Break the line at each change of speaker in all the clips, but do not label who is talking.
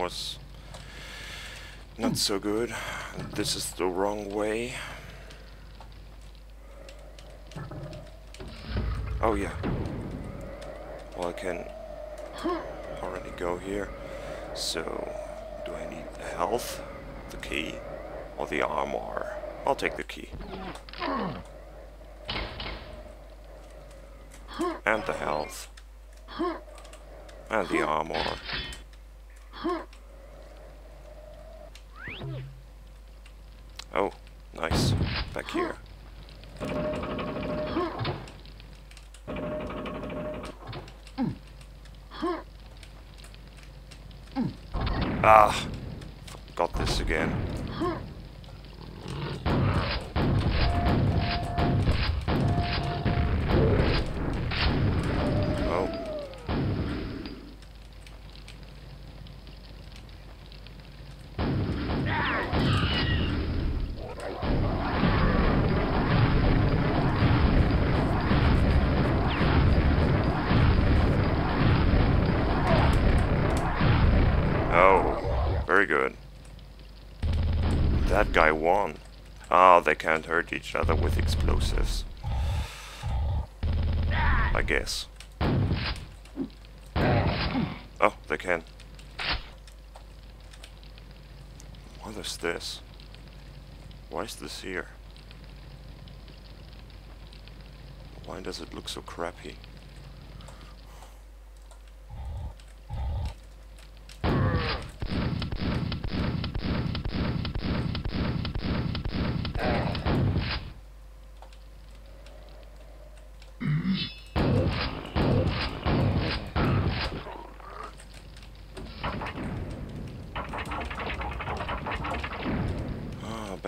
was not so good. This is the wrong way. Oh yeah. Well, I can already go here. So, do I need the health, the key, or the armor? I'll take the key. And the health. And the armor. Oh, nice. Back here. Ah, got this again. Guy won. Ah, they can't hurt each other with explosives. I guess. Oh, they can. What is this? Why is this here? Why does it look so crappy?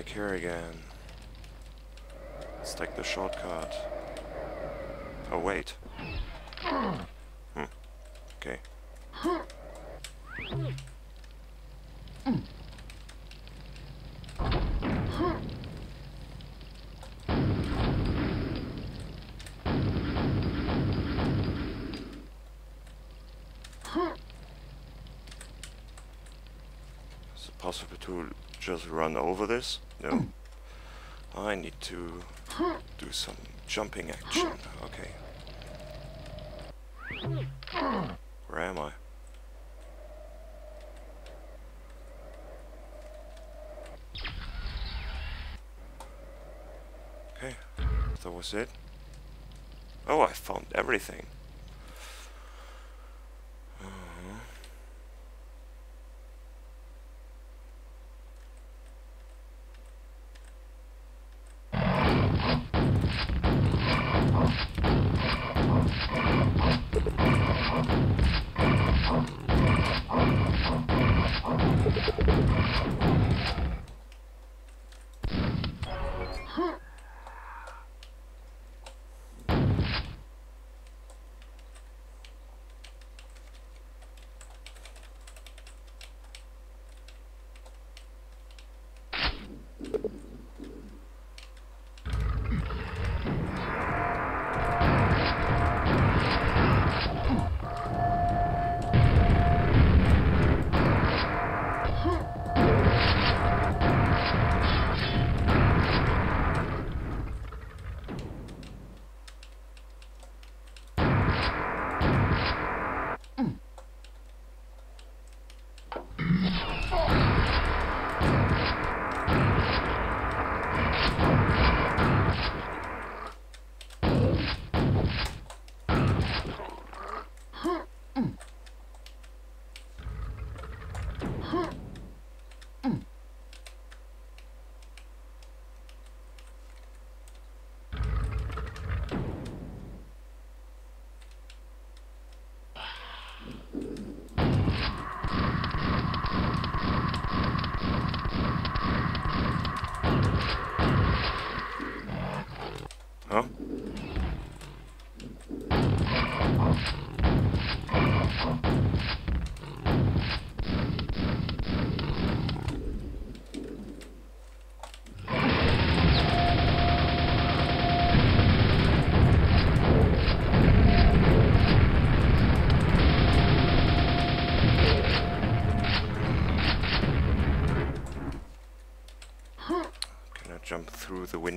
Back here again. Let's take the shortcut. Oh, wait. Hmm. Okay. To just run over this? No. Hmm. I need to do some jumping action. Okay. Where am I? Okay, that was it. Oh, I found everything.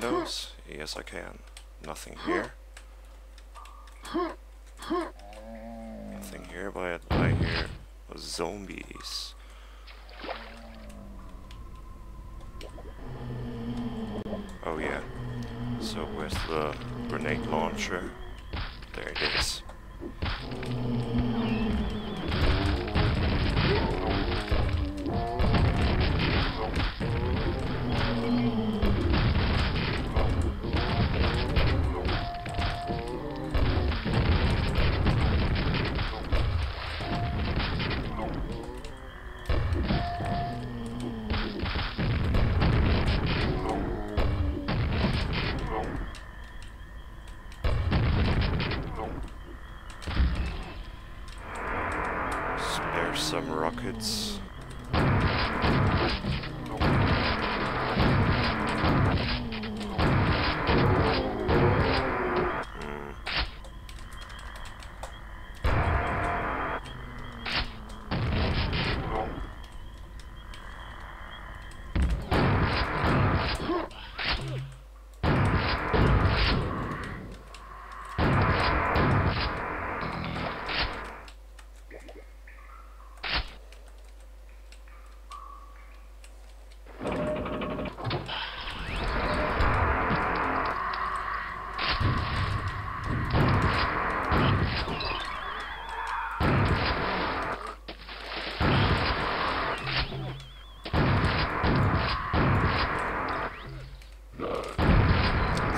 This? Yes, I can. Nothing here. Nothing here, but I hear zombies. Oh yeah. So where's the grenade launcher? There it is. Some rockets.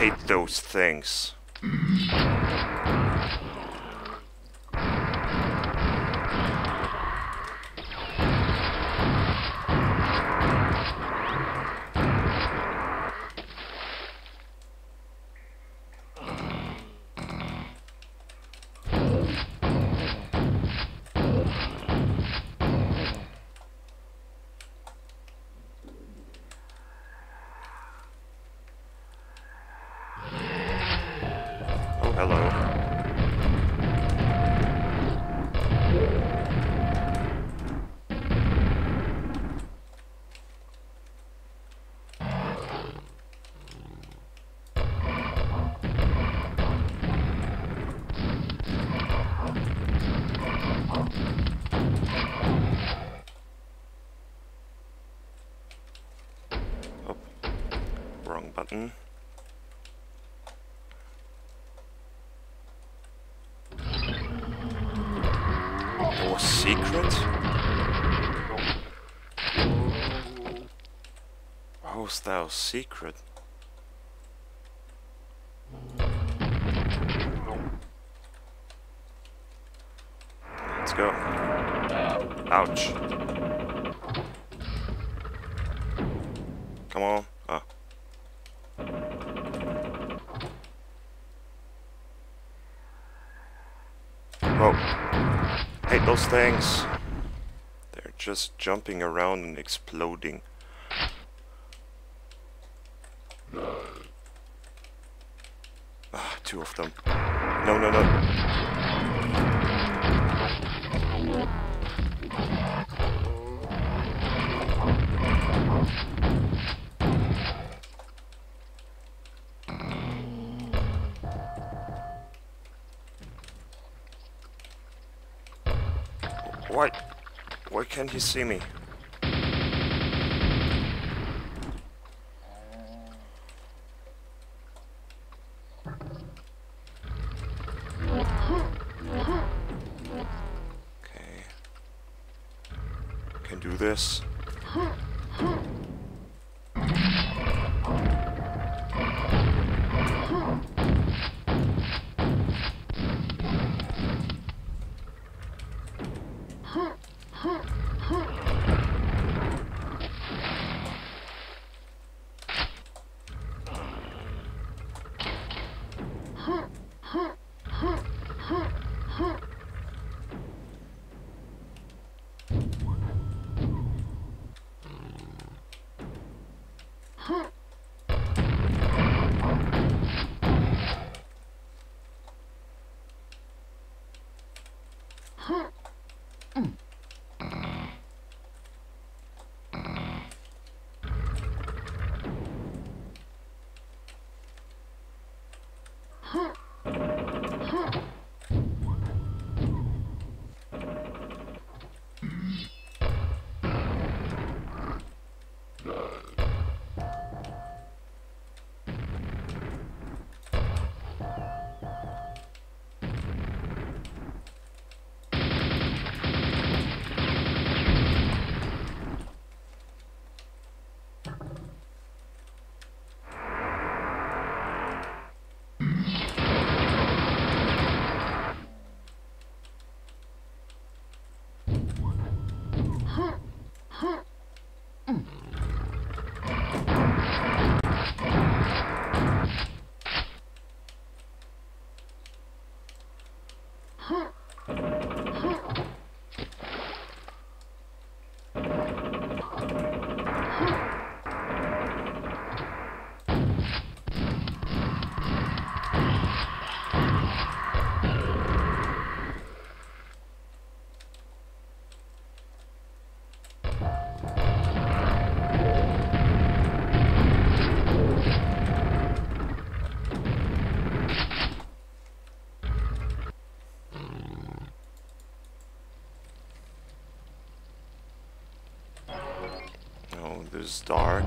Hate those things. Hello. More secret? How's thou secret? Let's go. Ouch. Come on. Ah. Oh. Whoa. Hate those things. They're just jumping around and exploding. Ah, two of them. No, no, no. Why? Why can't he see me? はい。Dark.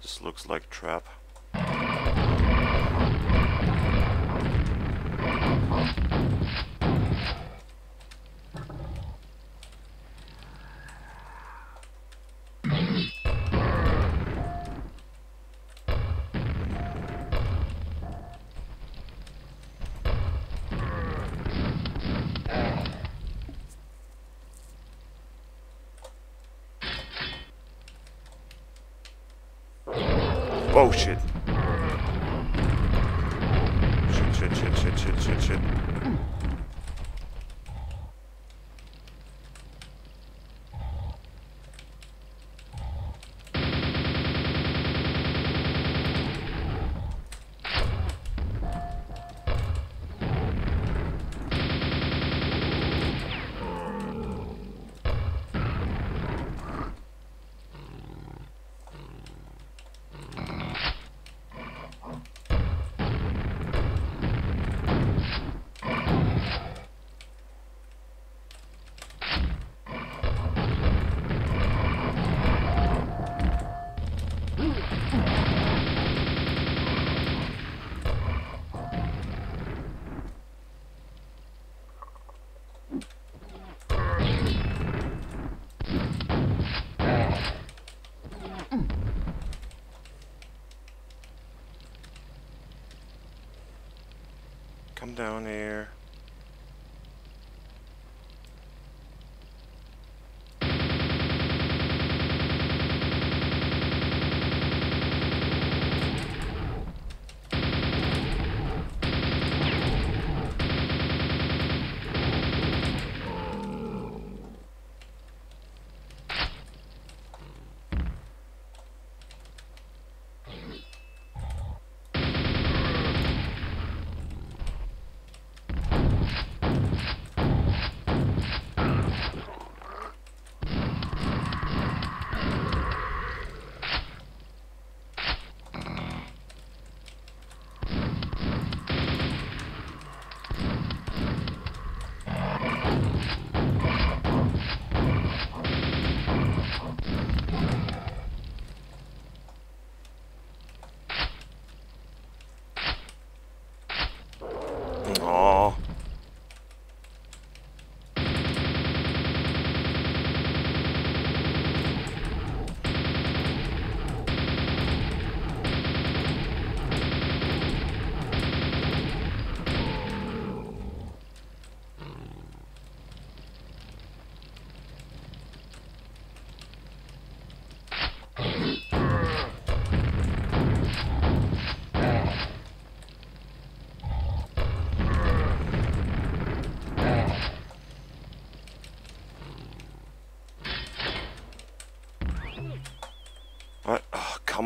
This looks like trap. Oh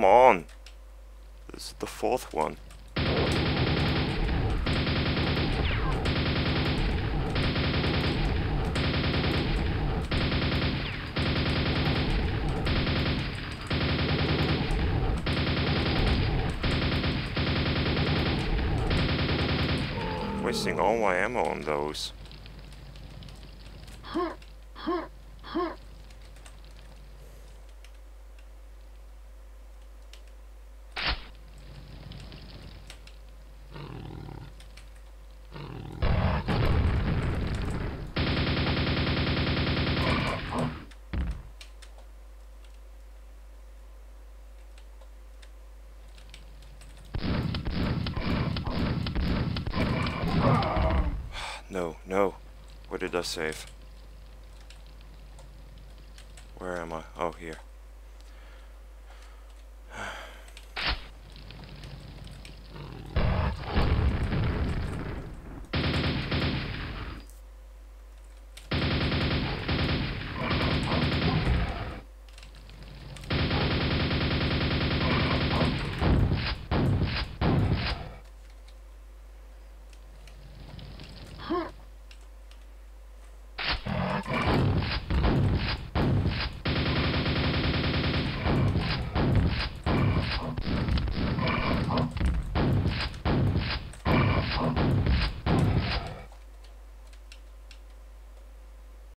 come on. This is the fourth one. Wasting all my ammo on those. No, no. Where did I save? Where am I? Oh, here.